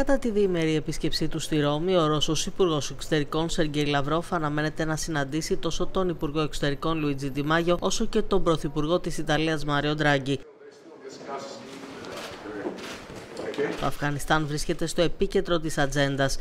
Κατά τη διήμερη επίσκεψή του στη Ρώμη, ο Ρώσος Υπουργός Εξωτερικών Σεργέη Λαυρόφ αναμένεται να συναντήσει τόσο τον Υπουργό Εξωτερικών Λουίτζι Ντιμάγιο, όσο και τον Πρωθυπουργό της Ιταλίας Μάριο Ντράγκη. Το Αφγανιστάν βρίσκεται στο επίκεντρο της ατζέντας.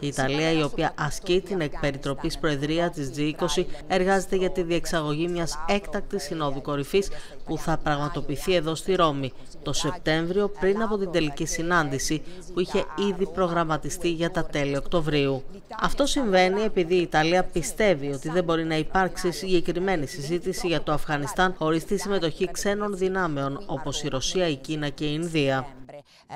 Η Ιταλία, η οποία ασκεί την εκπεριτροπής προεδρίας της G20, εργάζεται για τη διεξαγωγή μιας έκτακτης συνόδου κορυφής που θα πραγματοποιηθεί εδώ στη Ρώμη το Σεπτέμβριο πριν από την τελική συνάντηση που είχε ήδη προγραμματιστεί για τα τέλη Οκτωβρίου. Αυτό συμβαίνει επειδή η Ιταλία πιστεύει ότι δεν μπορεί να υπάρξει συγκεκριμένη συζήτηση για το Αφγανιστάν χωρίς τη συμμετοχή ξένων δυνάμεων όπως η Ρωσία, η Κίνα και η Ινδία.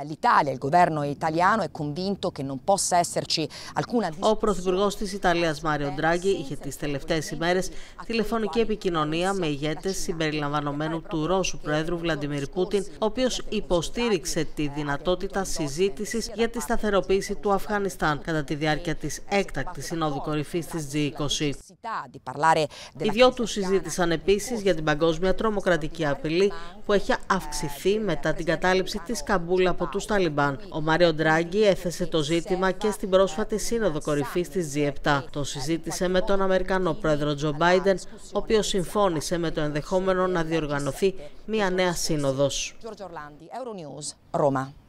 L'Italia, il governo italiano è convinto che non possa esserci alcuna Ο Πρωθυπουργός της Ιταλίας Μάριο Ντράγκη είχε τις τελευταίες ημέρες τηλεφωνική επικοινωνία με ηγέτες συμπεριλαμβανομένου του Ρώσου Πρόεδρου Βλαντιμίρ Πούτιν, ο οποίος υποστήριξε τη δυνατότητα συζήτησης για τη σταθεροποίηση του Αφγανιστάν κατά τη διάρκεια της έκτακτης συνόδου κορυφής της G20. Οι δυο τους συζήτησαν επίσης για την παγκόσμια τρομοκρατική απειλή που έχει αυξηθεί μετά την κατάληψη της Καμπούλ από τους Ταλιμπάν. Ο Μάριο Ντράγκι έθεσε το ζήτημα και στην πρόσφατη σύνοδο κορυφής της G7. Το συζήτησε με τον Αμερικανό πρόεδρο Τζο Μπάιντεν, ο οποίος συμφώνησε με το ενδεχόμενο να διοργανωθεί μια νέα σύνοδος. Roma.